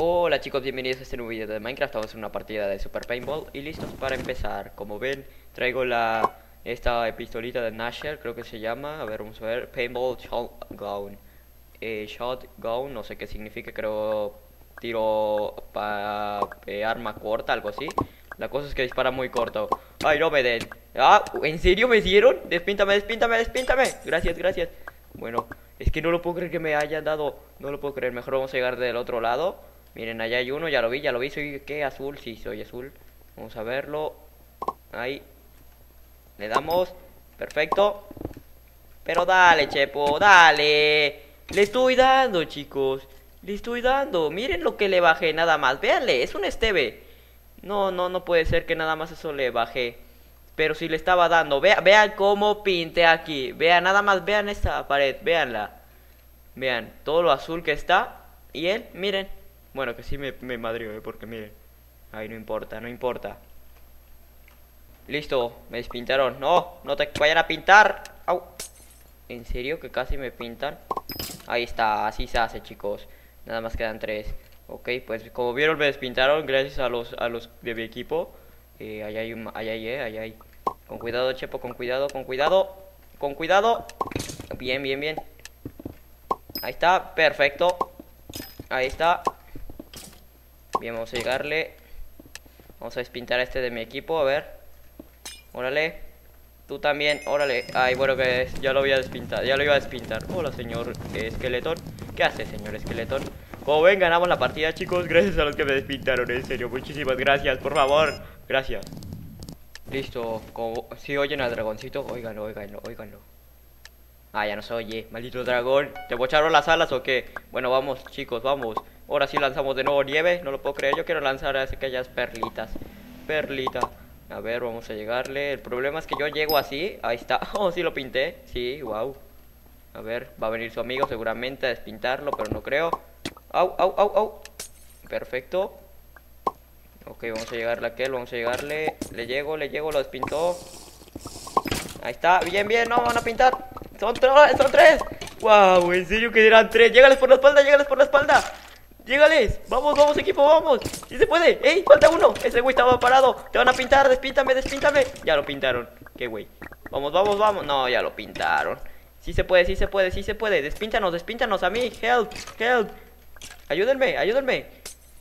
Hola chicos, bienvenidos a este nuevo video de Minecraft. Vamos a hacer una partida de Super Paintball Y listos para empezar. Como ven, traigo la esta pistolita de Nasher, creo que se llama. A ver, vamos a ver, Paintball Shotgun eh, Shotgun, no sé qué significa Creo tiro para eh, arma corta, algo así. La cosa es que dispara muy corto. Ay, no me den. Ah, ¿en serio me dieron? Despíntame, despíntame, despíntame. Gracias, gracias. Bueno, es que no lo puedo creer que me hayan dado. No lo puedo creer, mejor vamos a llegar del otro lado Miren, allá hay uno, ya lo vi, ya lo vi. ¿Soy qué? ¿Azul? Sí, soy azul. Vamos a verlo. Ahí. Le damos. Perfecto. Pero dale, Chepo, dale. Le estoy dando, chicos. Le estoy dando. Miren lo que le bajé nada más. Véanle, es un estebe. No, no, no puede ser que nada más eso le bajé. Pero si le estaba dando. Vean, vean cómo pinte aquí. Vean, nada más, vean esta pared. Veanla. Vean, todo lo azul que está. Y él, miren. Bueno, que sí me, me ¿eh? porque miren. Ahí no importa, no importa. Listo, me despintaron. No, no te vayan a pintar. Au. ¿En serio que casi me pintan? Ahí está, así se hace, chicos. Nada más quedan tres. Ok, pues como vieron me despintaron gracias a los a los de mi equipo. Eh, ahí hay un, ahí hay, eh, ahí hay. Con cuidado, Chepo, con cuidado, con cuidado. Con cuidado. Bien, bien, bien. Ahí está, perfecto. Ahí está. Bien, vamos a llegarle. Vamos a despintar a este de mi equipo, a ver. Órale. Tú también, órale. Ay, bueno, que ya lo voy a despintar. Ya lo iba a despintar. Hola, señor esqueletón. ¿Qué hace, señor esqueletón? Como ven, ganamos la partida, chicos. Gracias a los que me despintaron, en serio. Muchísimas gracias, por favor. Gracias. Listo. Como... Si oyen al dragoncito, óiganlo, óiganlo, óiganlo. Ah, ya no se oye. Maldito dragón. ¿Te bocharon las alas o qué? Bueno, vamos, chicos, vamos. Ahora sí lanzamos de nuevo nieve, no lo puedo creer. Yo quiero lanzar aquellas perlitas. Perlita. A ver, vamos a llegarle. El problema es que yo llego así. Ahí está. Oh, sí lo pinté. Sí, wow. A ver, va a venir su amigo seguramente a despintarlo, pero no creo. Au, au, au, au. Perfecto. Ok, vamos a llegarle a aquel, vamos a llegarle. Le llego, le llego, lo despintó. Ahí está, bien, bien, no, van a pintar. Son tres, son tres. Wow, en serio que eran tres. Llégales por la espalda, llégales por la espalda. Llegales, vamos, vamos equipo, vamos. Si se puede, ey, falta uno. Ese güey estaba parado, te van a pintar, despíntame, despíntame. Ya lo pintaron, qué güey Vamos, vamos, vamos, no, ya lo pintaron. Sí se puede, sí se puede, sí se puede. Despíntanos, despíntanos a mí, help, help. Ayúdenme, ayúdenme.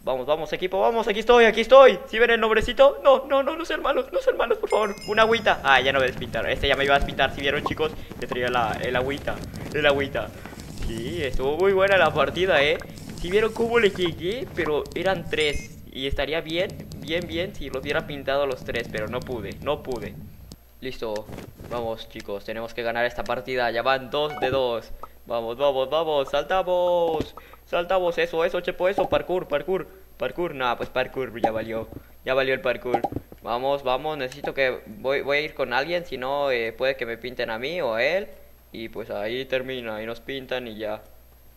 Vamos, vamos equipo, vamos, aquí estoy, aquí estoy. Si ven el nombrecito, no, no, no, no sean malos No sean malos, por favor, una agüita. Ah, ya no me despintaron, este ya me iba a despintar Si vieron chicos, le traía la, el agüita El agüita. Sí, estuvo muy buena la partida, eh si vieron cómo le llegué, pero eran tres. Y estaría bien, bien, bien si los hubiera pintado los tres, pero no pude, no pude. Listo, vamos chicos, tenemos que ganar esta partida. Ya van dos de dos. Vamos, vamos, vamos, saltamos. Saltamos, eso, eso, chepo, eso, parkour, parkour. Parkour, no, pues parkour, ya valió. Ya valió el parkour. Vamos, vamos, necesito que voy, voy a ir con alguien, si no eh, puede que me pinten a mí o a él. Y pues ahí termina, ahí nos pintan y ya.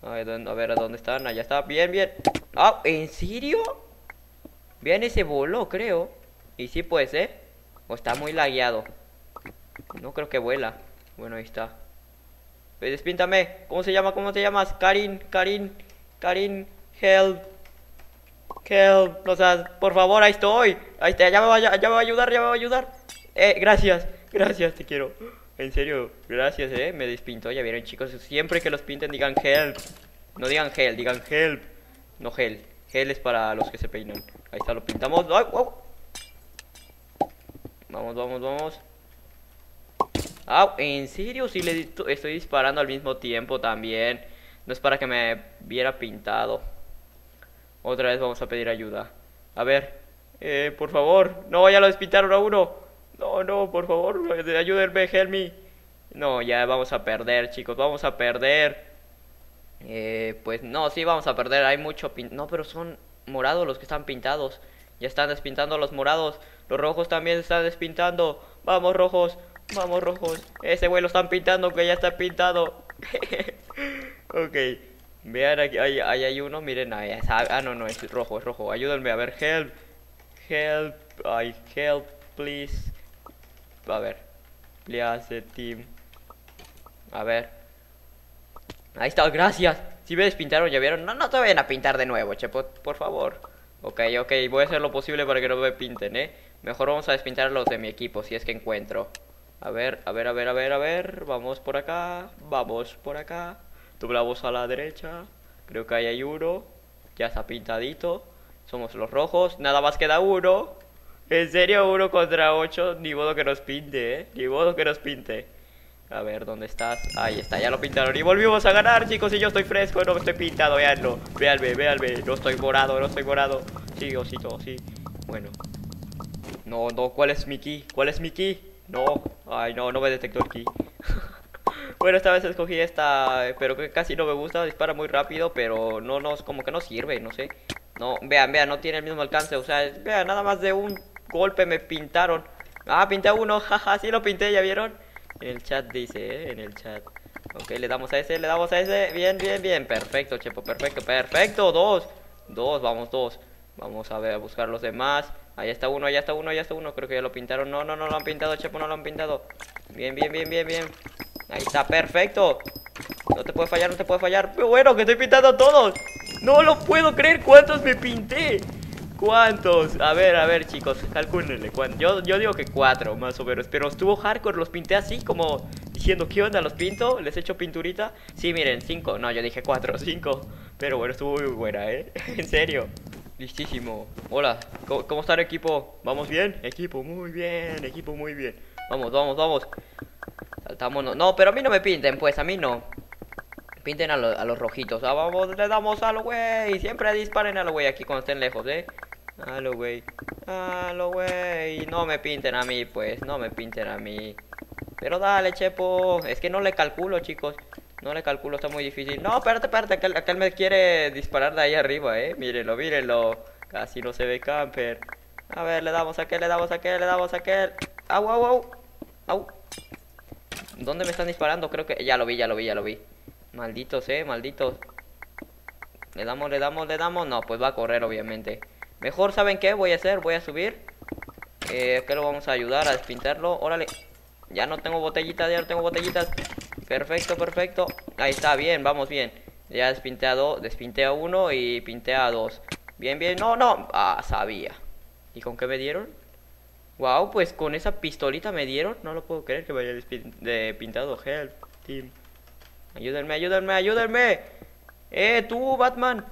A ver, a ver, ¿a dónde están? Allá está, bien, bien. Ah, ¿en serio? Vean ese bolo, creo. Y sí puede ser O está muy lagueado. No creo que vuela. Bueno, ahí está. Pues, Despíntame. ¿Cómo se llama? ¿Cómo te llamas? Karin, Karin, Karin Help Help. O sea, por favor, ahí estoy. Ahí está, ya me va, ya me va a ayudar, ya me va a ayudar. Eh, gracias, gracias, te quiero en serio, gracias, eh. Me despintó, ya vieron, chicos. Siempre que los pinten digan help. No digan help, digan help. No gel. Gel es para los que se peinan. Ahí está, lo pintamos. Vamos, vamos, vamos. Ah, ¿en serio? Si le estoy disparando al mismo tiempo también. No es para que me viera pintado. Otra vez vamos a pedir ayuda. A ver. Eh, por favor. No, ya lo despintaron a uno. No, no, por favor, ayúdenme, help me. No, ya vamos a perder, chicos, vamos a perder. Eh, pues no, sí vamos a perder, hay mucho pin... No, pero son morados los que están pintados. Ya están despintando los morados. Los rojos también están despintando. Vamos, rojos. Vamos, rojos. Ese güey lo están pintando que ya está pintado. ok. Vean, aquí ahí, hay uno. Miren, ahí. Ah, no, no, es rojo, es rojo. Ayúdenme a ver. Help. Help. Ay, help, please. A ver. Please team. A ver. Ahí está, gracias. Si me despintaron, ¿ya vieron? No, no te vayan a pintar de nuevo, Chepo, por favor. Ok, ok, voy a hacer lo posible para que no me pinten, ¿eh? Mejor vamos a despintar a los de mi equipo, si es que encuentro. A ver, a ver, a ver, a ver, a ver. Vamos por acá, vamos por acá. Doblamos a la derecha. Creo que ahí hay uno. Ya está pintadito. Somos los rojos. Nada más queda uno. En serio, uno contra ocho. Ni modo que nos pinte, ¿eh? Ni modo que nos pinte. A ver, ¿dónde estás? Ahí está, ya lo pintaron Y volvimos a ganar, chicos, y yo estoy fresco No estoy pintado, veanlo Veanme, veanme No estoy morado, no estoy morado Sí, osito, sí Bueno No, no, ¿cuál es mi key? ¿Cuál es mi key? No, ay, no, no me detectó el key Bueno, esta vez escogí esta Pero que casi no me gusta Dispara muy rápido, pero no, no, como que no sirve, no sé No, vean, vean, no tiene el mismo alcance O sea, vean, nada más de un golpe me pintaron Ah, pinté uno, jaja, sí lo pinté, ¿ya vieron? En el chat dice, ¿eh? En el chat. Ok, le damos a ese, le damos a ese. Bien, bien, bien. Perfecto, Chepo, perfecto, perfecto. Dos. Dos, vamos, dos. Vamos a ver, a buscar los demás. Ahí está uno, allá está uno, allá está uno. Creo que ya lo pintaron. No, no, no lo han pintado, Chepo, no lo han pintado. Bien, bien, bien, bien, bien. Ahí está, perfecto. No te puede fallar, no te puede fallar. Pero bueno, que estoy pintando a todos. No lo puedo creer cuántos me pinté. ¿Cuántos? A ver, a ver, chicos, calcúlenle. Yo, yo digo que cuatro, más o menos. Pero estuvo hardcore, los pinté así, como diciendo, ¿qué onda? ¿Los pinto? ¿Les echo pinturita? Sí, miren, cinco. No, yo dije cuatro, cinco. Pero bueno, estuvo muy buena, ¿eh? en serio. Listísimo. Hola, ¿cómo, está el equipo? ¿Vamos bien? Equipo, muy bien, equipo, muy bien. Vamos, vamos, vamos. Saltamos, no, pero a mí no me pinten, pues, a mí no. Pinten a, a los rojitos. Ah, vamos, le damos a lo güey. Siempre disparen a lo güey aquí cuando estén lejos, ¿eh? Halo, güey. Halo, güey. No me pinten a mí, pues. No me pinten a mí. Pero dale, Chepo. Es que no le calculo, chicos. No le calculo, está muy difícil. No, espérate, espérate. Aquel, aquel me quiere disparar de ahí arriba, eh. Mírenlo, mírenlo. Casi no se ve camper. A ver, le damos a aquel, le damos a aquel, le damos a aquel. Au, au, au. Au. ¿Dónde me están disparando? Creo que... Ya lo vi, ya lo vi, ya lo vi. Malditos, eh, malditos. Le damos, le damos, le damos. No, pues va a correr, obviamente. Mejor, ¿saben qué? Voy a hacer, voy a subir. Eh, que lo vamos a ayudar a despintarlo. Órale. Ya no tengo botellitas, ya no tengo botellitas. Perfecto, perfecto. Ahí está, bien, vamos bien. Ya despinté a dos, despinté a uno y pinté a dos. Bien, bien. No, no. Ah, sabía. ¿Y con qué me dieron? Wow, pues con esa pistolita me dieron. No lo puedo creer que me haya pintado Help Team. Ayúdenme, ayúdenme, ayúdenme. Eh, tú, Batman.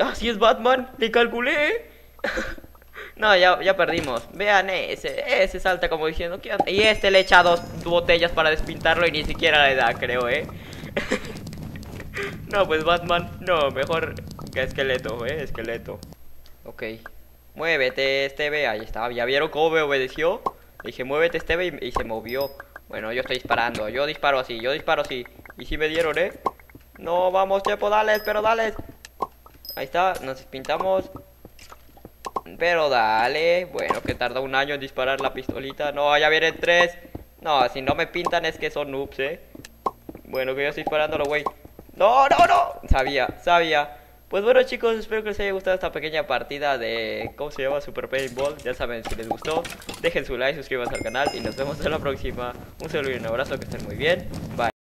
Ah, sí es Batman. Le calculé. no, ya, ya perdimos. Vean ese. Ese salta como diciendo que Y este le echa dos botellas para despintarlo y ni siquiera le da, creo, eh. no, pues Batman. No, mejor que esqueleto, eh. Esqueleto. Ok. Muévete, Esteve. Ahí está. ¿Ya vieron cómo me obedeció? dije, muévete, Esteve, y, y se movió. Bueno, yo estoy disparando. Yo disparo así, yo disparo así. Y si me dieron, ¿eh? No, vamos, Chepo, dale, pero dale. Ahí está, nos pintamos. Pero dale. Bueno, que tarda un año en disparar la pistolita. No, ya vienen tres. No, si no me pintan es que son noobs, ¿eh? Bueno, que yo estoy disparándolo, güey. No, no, no. Sabía, sabía. Pues bueno chicos, espero que les haya gustado esta pequeña partida de... ¿Cómo se llama? Super Paintball Ya saben, si les gustó, dejen su like, suscríbanse al canal y nos vemos en la próxima Un saludo y un abrazo, que estén muy bien Bye